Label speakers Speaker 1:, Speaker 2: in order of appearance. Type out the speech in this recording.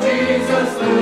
Speaker 1: Jesus.